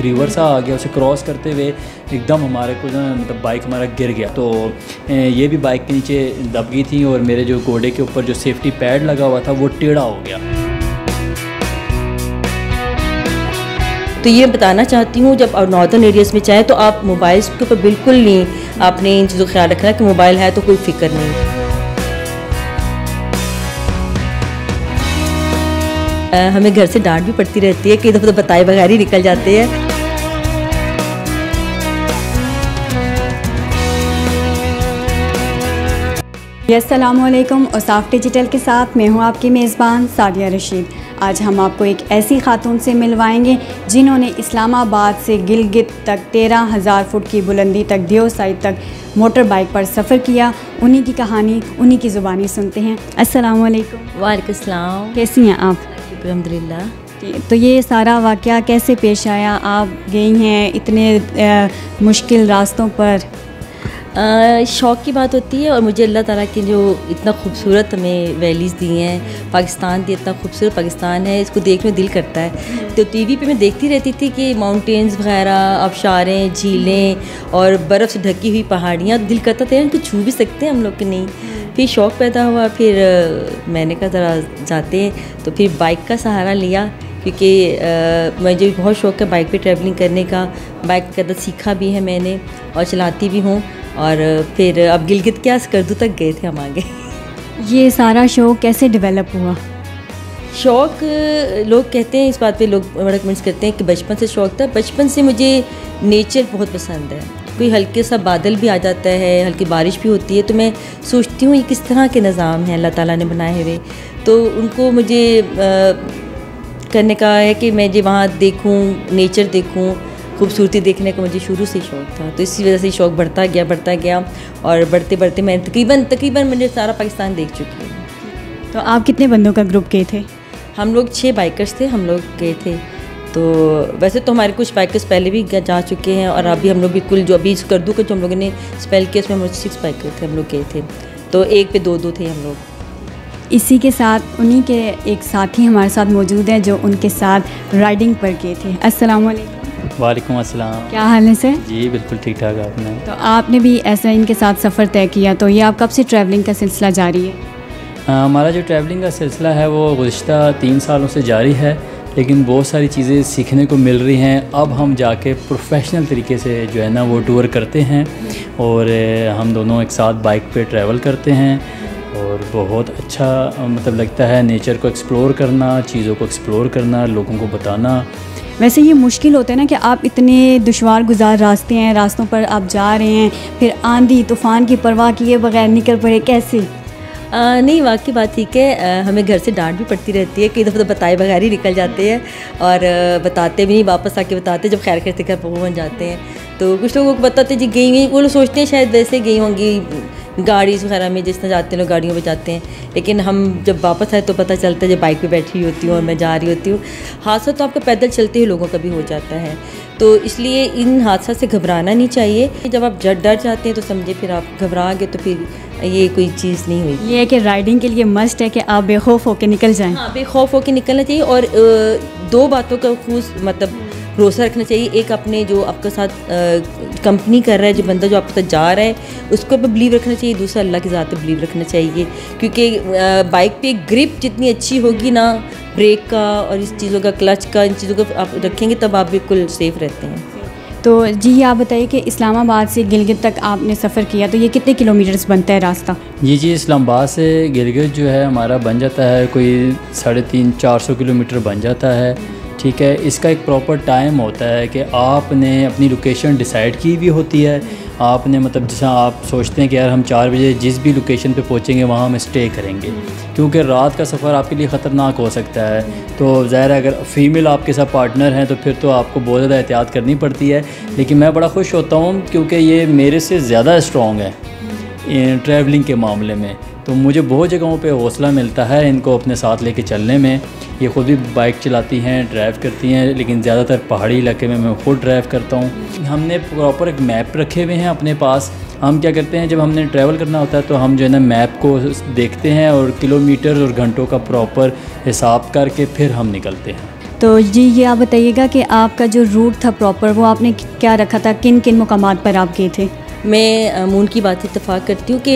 एक रिवर सा आ गया, उसे क्रॉस करते हुए एकदम हमारे को ना मतलब बाइक हमारा गिर गया। तो ये भी बाइक के नीचे दब गई थी और मेरे जो घोड़े के ऊपर जो सेफ्टी पैड लगा हुआ था, वो टेढ़ा हो गया। तो ये बताना चाहती हूँ, जब नॉर्दर्न एरियाज़ में चाहें तो आप मोबाइल्स के ऊपर बिल्कुल नहीं, आपने इन चीज़ों का ख्याल रखना कि मोबाइल है तो कोई फ़िक्र नहीं। हमें घर से डांट भी पड़ती रहती है कि दफ़ा तो बताए बगैर ही निकल जाते हैं। असलम साफ़ डिजिटल के साथ मैं हूँ आपकी मेज़बान सादिया रशीद। आज हम आपको एक ऐसी खातून से मिलवाएँगे जिन्होंने इस्लामाबाद से गिलगित तक तेरह हज़ार फुट की बुलंदी तक दियो साइड तक मोटर बाइक पर सफ़र किया। उन्हीं की कहानी उन्हीं की ज़ुबानी सुनते हैं। अस्सलाम वालेकुम वालेकुम कैसी हैं आप? अलहमदिल्ला तो ये सारा वाक़ कैसे पेश आया? आप गई हैं इतने आ, मुश्किल रास्तों पर। शौक़ की बात होती है और मुझे अल्लाह ताला के जो इतना खूबसूरत हमें वैलीज़ दी हैं, पाकिस्तान दी, इतना खूबसूरत पाकिस्तान है, इसको देखने दिल करता है। तो टीवी पे मैं देखती रहती थी कि माउंटेन्स वगैरह आबशारें झीलें और बर्फ़ से ढकी हुई पहाड़ियाँ दिल करता था इनको छू भी सकते हैं हम लोग के नहीं? फिर शौक़ पैदा हुआ, फिर मैंने कहा, ज़रा जाते हैं। तो फिर बाइक का सहारा लिया, क्योंकि मुझे बहुत शौक़ है बाइक पे ट्रैवलिंग करने का। बाइक का सीखा भी है मैंने और चलाती भी हूँ। और फिर अब गिलगित क्या करदू तक गए थे हम आगे। ये सारा शौक कैसे डेवलप हुआ? शौक़ लोग कहते हैं इस बात पे लोग बड़ा कमेंट्स करते हैं कि बचपन से शौक़ था। बचपन से मुझे नेचर बहुत पसंद है। कोई हल्के सा बादल भी आ जाता है हल्की बारिश भी होती है तो मैं सोचती हूँ ये किस तरह के निज़ाम हैं अल्लाह ताला ने बनाए हुए। तो उनको मुझे आ, करने का है कि मैं जो वहाँ देखूँ नेचर देखूँ खूबसूरती देखने का मुझे शुरू से शौक़ था। तो इसी वजह से शौक़ बढ़ता गया बढ़ता गया और बढ़ते बढ़ते मैं तकरीबन तकरीबन मैंने सारा पाकिस्तान देख चुकी हूँ। तो आप कितने बंदों का ग्रुप गए थे? हम लोग छः बाइकर्स थे हम लोग गए थे। तो वैसे तो हमारे कुछ बाइकर्स पहले भी जा चुके हैं और अभी हम लोग बिल्कुल जो अभी करदू का जो हम लोगों ने स्पेल किया उसमें हम लोग सिक्स बाइकर थे हम लोग गए थे। तो एक पे दो दो थे हम लोग। इसी के साथ उन्हीं के एक साथी हमारे साथ मौजूद हैं जो उनके साथ राइडिंग पर गए थे। अस्सलाम वालेकुम वालेकुम अस्सलाम। क्या हाल है सर? जी बिल्कुल ठीक ठाक आपने तो आपने भी ऐसा इनके साथ सफ़र तय किया तो ये आप कब से ट्रैवलिंग का सिलसिला जारी है? हमारा जो ट्रैवलिंग का सिलसिला है वो गुज्त तीन सालों से जारी है लेकिन बहुत सारी चीज़ें सीखने को मिल रही हैं। अब हम जाके प्रोफेशनल तरीके से जो है ना वो टूर करते हैं और हम दोनों एक साथ बाइक पे ट्रैवल करते हैं और बहुत अच्छा मतलब लगता है नेचर को एक्सप्लोर करना चीज़ों को एक्सप्लोर करना लोगों को बताना। वैसे ये मुश्किल होता है ना कि आप इतने दुशवार गुजार रास्ते हैं रास्तों पर आप जा रहे हैं फिर आंधी तूफ़ान की परवाह किए बगैर निकल पड़े कैसे? आ, नहीं वाकई बात ठीक है। हमें घर से डांट भी पड़ती रहती है कई दफ़ा तो बताए बगैर ही निकल जाते हैं और आ, बताते भी नहीं वापस आके बताते जब खैर खैर कर पहुँच जाते हैं। तो कुछ लोगों को बताते जी गई गई वो लोग सोचते हैं शायद वैसे गई होंगी गाड़ी वगैरह में जिस तरह जाते हैं लोग गाड़ियों में जाते हैं। लेकिन हम जब वापस आए तो पता चलता है जब बाइक पे बैठी होती हूँ और मैं जा रही होती हूँ हादसा तो आपका पैदल चलते हुए लोगों का भी हो जाता है। तो इसलिए इन हादसा से घबराना नहीं चाहिए। जब आप जब डर जाते हैं तो समझे फिर आप घबरा गए तो फिर ये कोई चीज़ नहीं हुई ये है कि राइडिंग के लिए मस्ट है कि आप बेखौफ होकर निकल जाएँ। हाँ बेखौफ होकर निकलना चाहिए और दो बातों का खूस मतलब भरोसा रखना चाहिए। एक अपने जो आपके साथ कंपनी कर रहा है जो बंदा जो आपके साथ जा रहा है उसको पर बिलीव रखना चाहिए। दूसरा अल्लाह के ज़ात पर बिलीव रखना चाहिए। क्योंकि बाइक पे ग्रिप जितनी अच्छी होगी ना ब्रेक का और इस चीज़ों का क्लच का इन चीज़ों का आप रखेंगे तब आप बिल्कुल सेफ़ रहते हैं। तो जी आप बताइए कि इस्लामाबाद से गिलगित तक आपने सफ़र किया तो ये कितने किलोमीटर्स बनता है रास्ता? जी जी इस्लामाबाद से गिलगित जो है हमारा बन जाता है कोई साढ़े तीन चार सौ किलोमीटर बन जाता है। ठीक है, इसका एक प्रॉपर टाइम होता है कि आपने अपनी लोकेशन डिसाइड की भी होती है। आपने मतलब जैसा आप सोचते हैं कि यार हम चार बजे जिस भी लोकेशन पे पहुँचेंगे, वहाँ हम स्टे करेंगे। क्योंकि रात का सफ़र आपके लिए ख़तरनाक हो सकता है। तो ज़ाहिर अगर फ़ीमेल आपके साथ पार्टनर हैं तो फिर तो आपको बहुत ज़्यादा एहतियात करनी पड़ती है। लेकिन मैं बड़ा खुश होता हूँ क्योंकि ये मेरे से ज़्यादा स्ट्रॉन्ग है ट्रैवलिंग के मामले में। तो मुझे बहुत जगहों पे हौसला मिलता है इनको अपने साथ लेके चलने में। ये ख़ुद भी बाइक चलाती हैं ड्राइव करती हैं, लेकिन ज़्यादातर पहाड़ी इलाके में मैं खुद ड्राइव करता हूँ। हमने प्रॉपर एक मैप रखे हुए हैं अपने पास। हम क्या करते हैं, जब हमने ट्रैवल करना होता है तो हम जो है ना मैप को देखते हैं और किलोमीटर और घंटों का प्रॉपर हिसाब करके फिर हम निकलते हैं। तो जी, ये आप बताइएगा कि आपका जो रूट था प्रॉपर वो आपने क्या रखा था? किन किन मकाम पर आप गए थे? मैं मून की बात इतफाक़ करती हूँ कि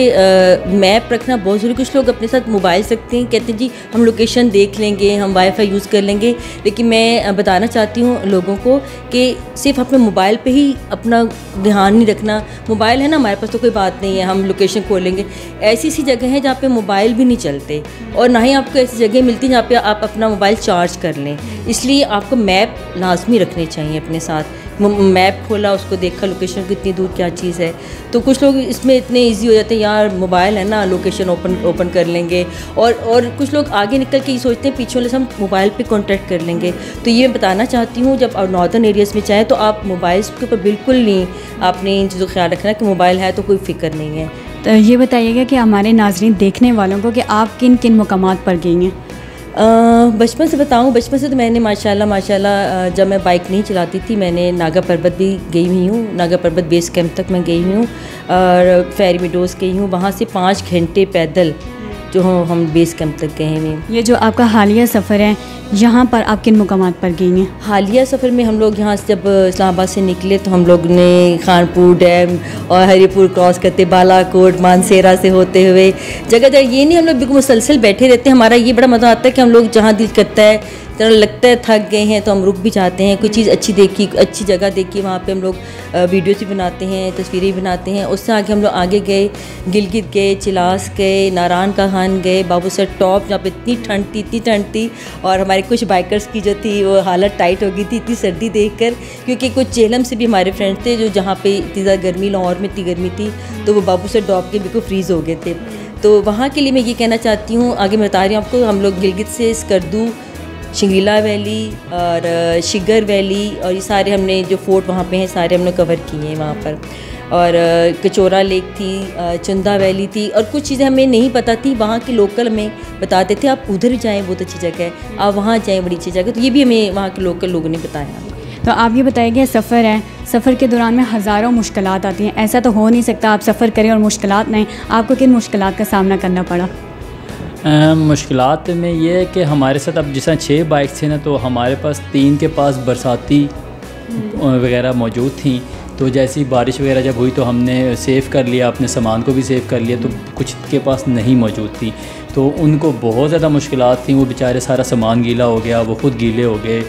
मैप रखना बहुत ज़रूरी कुछ लोग अपने साथ मोबाइल रखते हैं, कहते हैं, जी, हम लोकेशन देख लेंगे, हम वाईफाई यूज़ कर लेंगे। लेकिन मैं बताना चाहती हूँ लोगों को कि सिर्फ़ अपने मोबाइल पे ही अपना ध्यान नहीं रखना। मोबाइल है ना, हमारे पास तो कोई बात नहीं है, हम लोकेशन खोलेंगे ऐसी ऐसी जगह है जहाँ पर मोबाइल भी नहीं चलते और ना ही आपको ऐसी जगह मिलती जहाँ पर आप अपना मोबाइल चार्ज कर लें। इसलिए आपको मैप लाजमी रखने चाहिए अपने साथ। मैप खोला, उसको देखा लोकेशन कितनी दूर क्या चीज़ है। तो कुछ लोग इसमें इतने इजी हो जाते हैं, यार मोबाइल है ना लोकेशन ओपन ओपन कर लेंगे। और और कुछ लोग आगे निकल के ये सोचते हैं, पीछे वाले से हम मोबाइल पे कांटेक्ट कर लेंगे। तो ये मैं बताना चाहती हूँ, जब आप नॉर्दर्न एरियाज़ में चाहें तो आप मोबाइल्स के ऊपर बिल्कुल नहीं, आपने इन चीज़ों का ख्याल रखना कि मोबाइल है तो कोई फ़िक्र नहीं है। तो ये बताइएगा कि हमारे नाजरन देखने वालों को कि आप किन किन मकाम पर गई हैं? बचपन से बताऊँ, बचपन से तो मैंने माशाल्लाह माशाल्लाह जब मैं बाइक नहीं चलाती थी, मैंने नागा पर्वत भी गई हुई हूँ, नागा पर्वत बेस कैंप तक मैं गई हुई हूँ, और फेरी मिडोज़ गई हूँ, वहाँ से पाँच घंटे पैदल जो हम बेस कैंप तक गए हैं ये जो आपका हालिया सफ़र है यहाँ पर आप किन मकाम पर गई हैं? हालिया सफ़र में हम लोग यहाँ से जब इस्लामाबाद से निकले तो हम लोग ने खानपुर डैम और हरीपुर क्रॉस करते बालाकोट मानसेरा से होते हुए। जगह जगह ये नहीं हम लोग बिल्कुल मुसलसल बैठे रहते हैं। हमारा ये बड़ा मज़ा आता है कि हम लोग जहाँ दिल करता है तरह लगता है थक गए हैं तो हम रुक भी जाते हैं, कोई चीज़ अच्छी देखी, अच्छी जगह देखी, वहाँ पे हम लोग वीडियोस भी बनाते हैं, तस्वीरें भी बनाते हैं। उससे आगे हम लोग आगे गए, गिलगित गए, चिलास गए, नारायण का खान गए, बाबू सर टॉप जहाँ पे इतनी ठंड थी, इतनी ठंड थी और हमारे कुछ बाइकर्स की जो थी, वो हालत टाइट हो गई थी, इतनी सर्दी देख कर क्योंकि कुछ चेलम से भी हमारे फ्रेंड्स थे जो जहाँ पर इतनी ज़्यादा गर्मी, लाहौर में इतनी गर्मी थी तो वो बाबू सर टॉप के बिल्कुल फ्रीज़ हो गए थे। तो वहाँ के लिए मैं ये कहना चाहती हूँ, आगे मैं बता रही हूँ आपको, हम लोग गिलगित से स्कर्दू शिंगरीला वैली और शिगर वैली और ये सारे हमने जो फोर्ट वहाँ पे हैं, सारे हमने कवर किए हैं वहाँ पर। और कचोरा लेक थी चंदा वैली थी और कुछ चीज़ें हमें नहीं पता थी। वहाँ के लोकल हमें बताते थे, आप उधर जाएँ, बहुत अच्छी जगह है, आप वहाँ जाएँ, बड़ी अच्छी जगह तो ये भी हमें वहाँ के लोकल लोगों ने बताया। तो आप ये बताइए सफ़र है, सफ़र के दौरान में हज़ारों मुश्किल आती हैं। ऐसा तो हो नहीं सकता आप सफ़र करें और मुश्किल नहीं आपको किन मुश्किल का सामना करना पड़ा? मुश्किल में ये है कि हमारे साथ अब जिस छः बाइक्स थे ना तो हमारे पास तीन के पास बरसाती वगैरह मौजूद थी। तो जैसी बारिश वगैरह जब हुई तो हमने सेव कर लिया अपने सामान को भी सेव कर लिया तो कुछ के पास नहीं मौजूद थी। तो उनको बहुत ज़्यादा मुश्किल थी। वो बेचारे सारा सामान गीला हो गया वो खुद गीले हो गए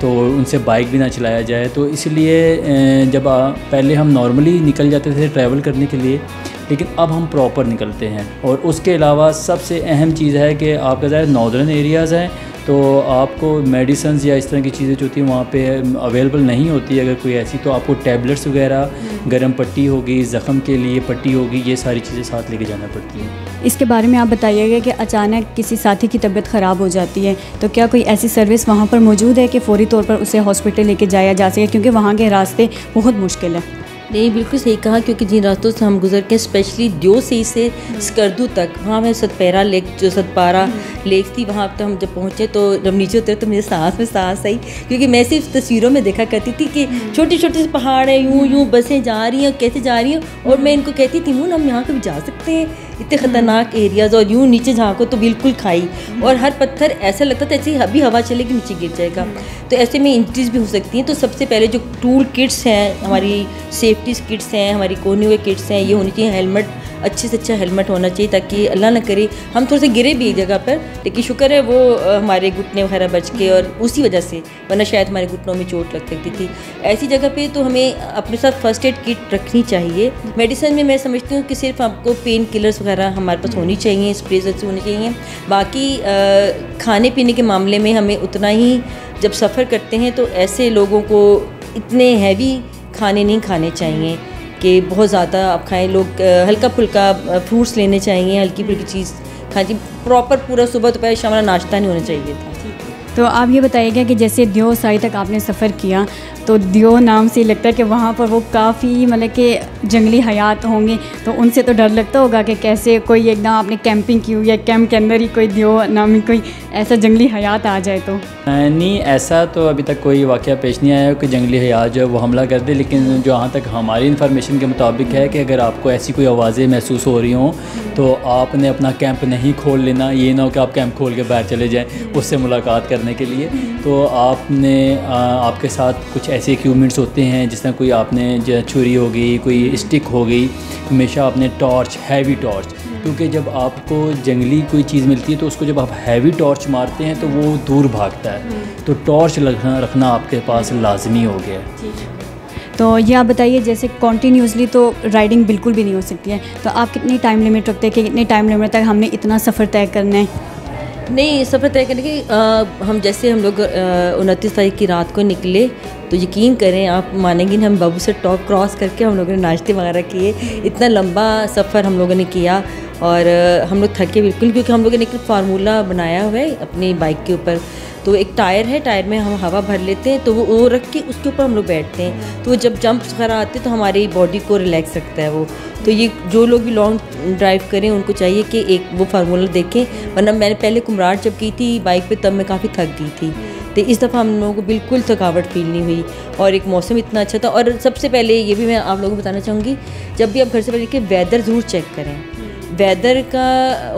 तो उनसे बाइक भी ना चलाया जाए। तो इसलिए जब पहले हम नॉर्मली निकल जाते थे ट्रैवल करने के लिए लेकिन अब हम प्रॉपर निकलते हैं। और उसके अलावा सबसे अहम चीज़ है कि आपका ज़्यादा नॉर्दर्न एरियाज़ हैं तो आपको मेडिसन या इस तरह की चीज़ें जो होती हैं वहाँ पे अवेलेबल नहीं होती। अगर कोई ऐसी तो आपको टैबलेट्स वगैरह गर्म पट्टी होगी ज़ख़म के लिए पट्टी होगी ये सारी चीज़ें साथ लेके जाना पड़ती हैं। इसके बारे में आप बताइएगा कि अचानक किसी साथी की तबीयत ख़राब हो जाती है तो क्या कोई ऐसी सर्विस वहाँ पर मौजूद है कि फ़ौरी तौर पर उसे हॉस्पिटल लेके जाया जा सके? क्योंकि वहाँ के रास्ते बहुत मुश्किल है। नहीं बिल्कुल सही कहा क्योंकि जिन रास्तों से हम गुजर के स्पेशली दियो से से स्कर्दू तक वहाँ में सतपैरा लेक जो सतपारा लेक थी वहाँ तक हम जब पहुँचे तो जब नीचे उतरे तो मुझे सांस में सांस आई क्योंकि मैं सिर्फ़ तस्वीरों में देखा करती थी कि छोटे छोटे से पहाड़ हैं यूँ यूँ बसें जा रही हैं कैसे जा रही हैं और मैं इनको कहती थी मून हम यहाँ कभी जा सकते हैं? इतने ख़तरनाक एरियाज़ और यूँ नीचे झाँको तो बिल्कुल खाई। और हर पत्थर ऐसा लगता था ऐसे अभी हवा चलेगी, नीचे गिर जाएगा। तो ऐसे में इंजरीज भी हो सकती हैं। तो सबसे पहले जो टूल किट्स हैं, हमारी सेफ्टी किट्स हैं, हमारी कोने हुए किट्स हैं, ये होनी चाहिए हेलमेट अच्छे से अच्छा हेलमेट होना चाहिए ताकि अल्लाह ना करे, हम थोड़े से गिरे भी जगह पर, लेकिन शुक्र है वो हमारे घुटने वगैरह बच के और उसी वजह से, वरना शायद हमारे घुटनों में चोट लग सकती थी। ऐसी जगह पर तो हमें अपने साथ फ़र्स्ट एड किट रखनी चाहिए। मेडिसिन में मैं समझती हूँ कि सिर्फ़ आपको पेन किलर्स वगैरह हमारे पास होनी चाहिए स्प्रेज अच्छी होनी चाहिए। बाकी खाने पीने के मामले में हमें उतना ही, जब सफ़र करते हैं तो ऐसे लोगों को इतने हैवी खाने नहीं खाने चाहिए। कि बहुत ज़्यादा आप खाएँ, लोग हल्का फुल्का फ्रूट्स लेने चाहिए हल्की फुल्की चीज़ खाएँ प्रॉपर पूरा सुबह दोपहर शाम नाश्ता नहीं होना चाहिए था। तो आप ये बताइएगा कि जैसे दियो साई तक आपने सफ़र किया तो दियो नाम से लगता है कि वहाँ पर वो काफ़ी मतलब कि जंगली हयात होंगे। तो उनसे तो डर लगता होगा कि कैसे कोई एकदम आपने कैंपिंग की हुई है कैंप के अंदर ही कोई दियो नामी कोई ऐसा जंगली हयात आ जाए तो। नहीं, ऐसा तो अभी तक कोई वाक़ पेश नहीं आया कि जंगली हयात जो है वो हमला कर दे, लेकिन जहाँ तक हमारी इन्फॉर्मेशन के मुताबिक है कि अगर आपको ऐसी कोई आवाज़ें महसूस हो रही हों तो आपने अपना कैंप नहीं खोल लेना। ये ना हो कि आप कैंप खोल के बाहर चले जाएँ, उससे मुलाकात करने के लिए। तो आपने आपके साथ कुछ ऐसे इक्विपमेंट्स होते हैं जिस तरह कोई आपने जो छुरी हो गई कोई स्टिक हो गई हमेशा आपने टॉर्च हैवी टॉर्च क्योंकि जब आपको जंगली कोई चीज़ मिलती है तो उसको जब आप हैवी टॉर्च मारते हैं तो वो दूर भागता है। तो टॉर्च रखना रखना आपके पास लाजमी हो गया। तो ये आप बताइए जैसे कॉन्टीन्यूसली तो राइडिंग बिल्कुल भी नहीं हो सकती है। तो आप कितनी टाइम लिमिट रखते हैं कि कितने टाइम लिमिट तक हमने इतना सफ़र तय करना है? नहीं सफ़र तय करने की हम जैसे हम लोग उनतीस तारीख की रात को निकले तो यकीन करें, आप मानेंगे हम बाबू से टॉप क्रॉस करके हम लोगों ने नाश्ते वगैरह किए। इतना लंबा सफ़र हम लोगों ने किया और हम लोग थके बिल्कुल, क्योंकि हम लोगों ने एक फार्मूला बनाया हुआ है अपनी बाइक के ऊपर। तो एक टायर है, टायर में हम हवा भर लेते हैं तो वो वो रख के उसके ऊपर हम लोग बैठते हैं। तो वो जब जंप वगैरह आते हैं तो हमारी बॉडी को रिलैक्स रखता है वो। तो ये जो लोग भी लॉन्ग ड्राइव करें, उनको चाहिए कि एक वो फार्मूला देखें। वरना मैंने पहले कुमराट जब की थी बाइक पे, तब मैं काफ़ी थक गई थी। तो इस दफ़ा हम लोगों को बिल्कुल थकावट फील नहीं हुई और एक मौसम इतना अच्छा था। और सबसे पहले ये भी मैं आप लोगों को बताना चाहूँगी, जब भी आप घर से पहले कि वेदर ज़रूर चेक करें। वेदर का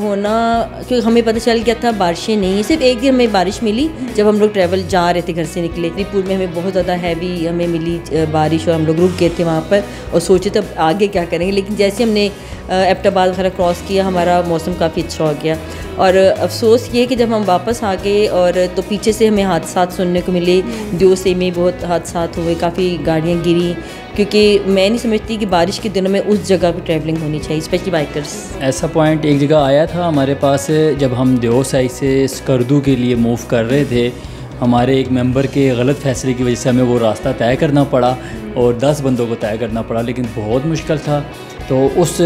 होना क्योंकि हमें पता चल गया था बारिशें नहीं सिर्फ़ एक दिन हमें बारिश मिली जब हम लोग ट्रैवल जा रहे थे घर से निकले। त्रिपुर में हमें बहुत ज़्यादा हैवी हमें मिली बारिश और हम लोग रुक गए थे वहाँ पर और सोचे तब आगे क्या करेंगे। लेकिन जैसे हमने एप्टाबाद वगैरह क्रॉस किया हमारा मौसम काफ़ी अच्छा हो गया। और अफसोस ये कि जब हम वापस आ गए और तो पीछे से हमें हादसा सुनने को मिले। दो से में बहुत हादसा हुए काफ़ी गाड़ियाँ गिरी क्योंकि मैं नहीं समझती कि बारिश के दिनों में उस जगह पर ट्रैवलिंग होनी चाहिए स्पेशली बाइकर्स ऐसा पॉइंट एक जगह आया था हमारे पास जब हम देव साइड से स्कर्दू के लिए मूव कर रहे थे हमारे एक मेंबर के गलत फैसले की वजह से हमें वो रास्ता तय करना पड़ा और दस बंदों को तय करना पड़ा लेकिन बहुत मुश्किल था। तो उस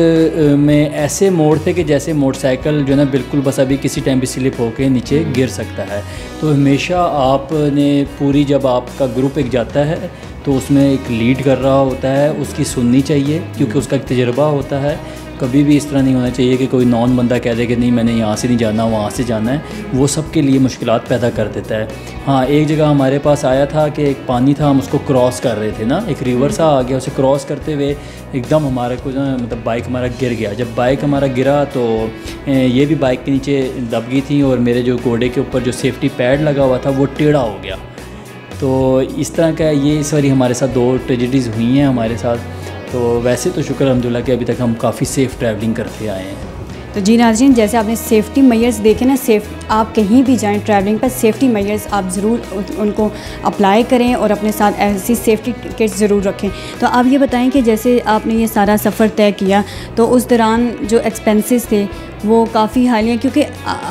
में ऐसे मोड़ थे कि जैसे मोटरसाइकिल जो है ना बिल्कुल बस अभी किसी टाइम भी स्लिप होकर नीचे गिर सकता है। तो हमेशा आपने पूरी जब आपका ग्रुप एक जाता है तो उसमें एक लीड कर रहा होता है, उसकी सुननी चाहिए, क्योंकि उसका एक तजर्बा होता है। कभी भी इस तरह नहीं होना चाहिए कि कोई नॉन बंदा कह दे कि नहीं, मैंने यहाँ से नहीं जाना, वहाँ से जाना है। वो सब के लिए मुश्किल पैदा कर देता है। हाँ एक जगह हमारे पास आया था कि एक पानी था, हम उसको क्रॉस कर रहे थे ना, एक रिवर सा आ गया, उसे क्रॉस करते हुए एकदम हमारे को ना मतलब बाइक हमारा गिर गया। जब बाइक हमारा गिरा तो ये भी बाइक के नीचे दब गई थी और मेरे जो घोड़े के ऊपर जो सेफ्टी पैड लगा हुआ था, वो टेढ़ा हो गया। तो इस तरह का ये इस बारी हमारे साथ दो ट्रेजिडीज़ हुई हैं हमारे साथ। तो वैसे तो शुक्र अलहमदिल्ला कि अभी तक हम काफ़ी सेफ़ ट्रैवलिंग करते आए हैं। तो जी नाजरीन, जैसे आपने सेफ्टी मैयर्स देखे ना सेफ़ आप कहीं भी जाएँ ट्रैवलिंग पर सेफ्टी मैयर्स आप ज़रूर उनको अप्लाई करें और अपने साथ ऐसी सेफ्टी किट्स ज़रूर रखें। तो आप ये बताएँ कि जैसे आपने ये सारा सफ़र तय किया तो उस दौरान जो एक्सपेंसेस थे, वो काफ़ी हाई हैं? क्योंकि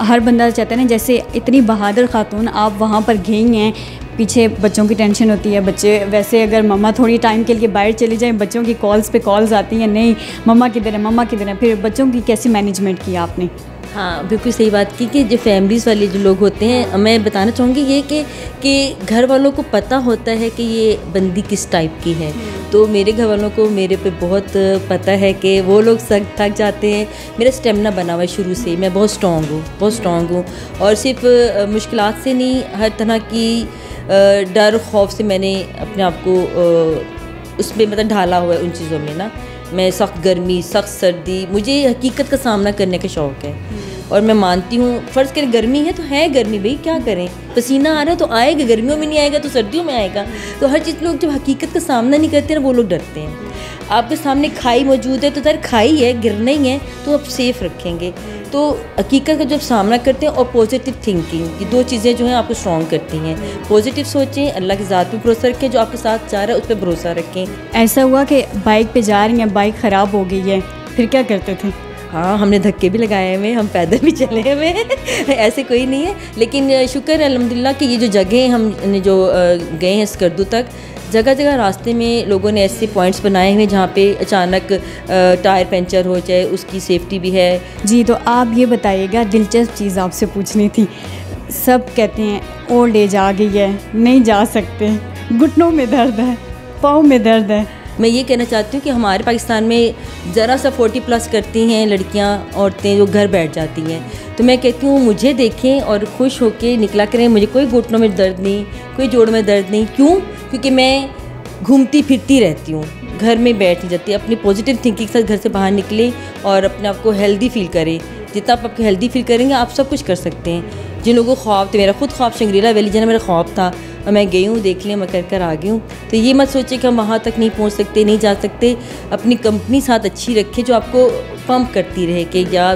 हर बंदा चाहता है ना, जैसे इतनी बहादुर खातून आप वहाँ पर गई हैं पीछे बच्चों की टेंशन होती है, बच्चे वैसे अगर मम्मा थोड़ी टाइम के लिए बाहर चली जाएँ, बच्चों की कॉल्स पे कॉल्स आती हैं, नहीं मम्मा किधर है मम्मा किधर है, फिर बच्चों की कैसे मैनेजमेंट किया आपने? हाँ बिल्कुल सही बात की कि जो फैमिलीज़ वाले जो लोग होते हैं, मैं बताना चाहूँगी ये कि कि घर वालों को पता होता है कि ये बंदी किस टाइप की है। तो मेरे घर वालों को मेरे पे बहुत पता है कि वो लोग सक थक जाते हैं। मेरा स्टेमिना बना हुआ है शुरू से मैं बहुत स्ट्रॉन्ग हूँ, बहुत स्ट्रॉन्ग हूँ। और सिर्फ़ मुश्किल से नहीं, हर तरह की डर खौफ से मैंने अपने आप को उसमें मतलब ढाला हुआ है उन चीज़ों में ना। मैं सख्त गर्मी सख्त सर्दी मुझे हकीकत का सामना करने का शौक़ है। और मैं मानती हूँ फ़र्ज़ करें गर्मी है तो है गर्मी भाई क्या करें? पसीना आ रहा है तो आएगा गर्मियों में नहीं आएगा तो सर्दियों में आएगा। तो हर चीज़ लोग जब हकीकत का सामना नहीं करते ना वो लोग डरते हैं। आपके सामने खाई मौजूद है तो सर खाई है गिरना ही है तो आप सेफ़ रखेंगे। तो हकीकत का जब सामना करते हैं और पॉजिटिव थिंकिंग ये दो चीज़ें जो हैं आपको स्ट्रॉन्ग करती हैं। पॉजिटिव सोचें अल्लाह की ज़ात पर भरोसा रखें जो आपके साथ चाह रहा है उस पर भरोसा रखें। ऐसा हुआ कि बाइक पे जा रही हैं बाइक ख़राब हो गई है। फिर क्या करते थे? हाँ हमने धक्के भी लगाए हुए हम पैदल भी चले हुए। ऐसे कोई नहीं है। लेकिन शुक्र है अलहमदिल्ला कि ये जो जगह हम जो गए हैं स्कर्दू तक जगह जगह रास्ते में लोगों ने ऐसे पॉइंट्स बनाए हुए जहाँ पे अचानक टायर पंचर हो जाए उसकी सेफ्टी भी है। जी तो आप ये बताइएगा दिलचस्प चीज़ आपसे पूछनी थी। सब कहते हैं ओल्ड एज आ गई है नहीं जा सकते। घुटनों में दर्द है पाँव में दर्द है। मैं ये कहना चाहती हूँ कि हमारे पाकिस्तान में ज़रा सा फोर्टी प्लस करती हैं लड़कियाँ औरतें जो घर बैठ जाती हैं। तो मैं कहती हूँ मुझे देखें और खुश होकर निकला करें मुझे कोई घुटनों में दर्द नहीं कोई जोड़ में दर्द नहीं। क्यों? क्योंकि मैं घूमती फिरती रहती हूँ, घर में बैठ नहीं जाती अपनी पॉजिटिव थिंकिंग के साथ घर से बाहर निकले और अपने आप को हेल्दी फील करें। जितना आप आपको हेल्दी फील करेंगे, आप सब कुछ कर सकते हैं। जिन लोगों को ख्वाब थे, मेरा खुद ख्वाब शंग्रीला वैली जाना मेरा ख्वाब था। और मैं गई हूँ, देख लिया, मैं कर कर आ गई हूँ। तो ये मत सोचे कि हम वहाँ तक नहीं पहुँच सकते, नहीं जा सकते। अपनी कंपनी साथ अच्छी रखें जो आपको पंप करती रहे कि या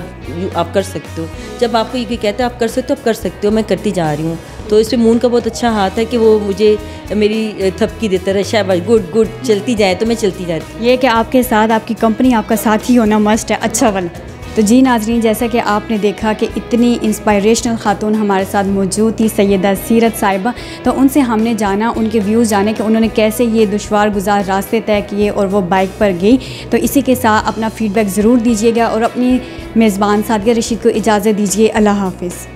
आप कर सकते हो। जब आपको ये कहता है, आप कर सकते हो, आप कर सकते हो, मैं करती जा रही हूँ। तो इस पर मून का बहुत अच्छा हाथ है कि वो मुझे मेरी थपकी देता रहे, शाबाश, गुड गुड, चलती जाए तो मैं चलती जाती ये कि आपके साथ, आपकी कंपनी आपका साथी होना मस्ट है अच्छा वाला। तो जी नाजरीन, जैसा कि आपने देखा कि इतनी इंस्पायरेशनल ख़ातून हमारे साथ मौजूद थी सैदा सीरत साहिबा तो उनसे हमने जाना, उनके व्यूज़ जाने कि उन्होंने कैसे ये दुशवार गुजार रास्ते तय किए और वो बाइक पर गई। तो इसी के साथ अपना फ़ीडबैक ज़रूर दीजिएगा और अपनी मेज़बान सादिया रशीद को इजाज़त दीजिए। अल्लाह हाफिज़।